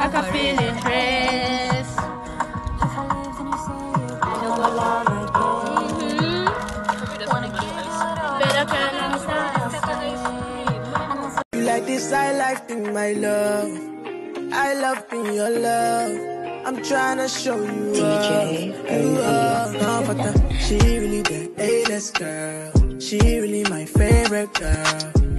Like a feeling trace. Mhm. Better can understand. You like this, I like thing, my love. I love being your love. I'm tryna show you DJ up. You up. No, but the, she really the A-list girl. She really my favorite girl.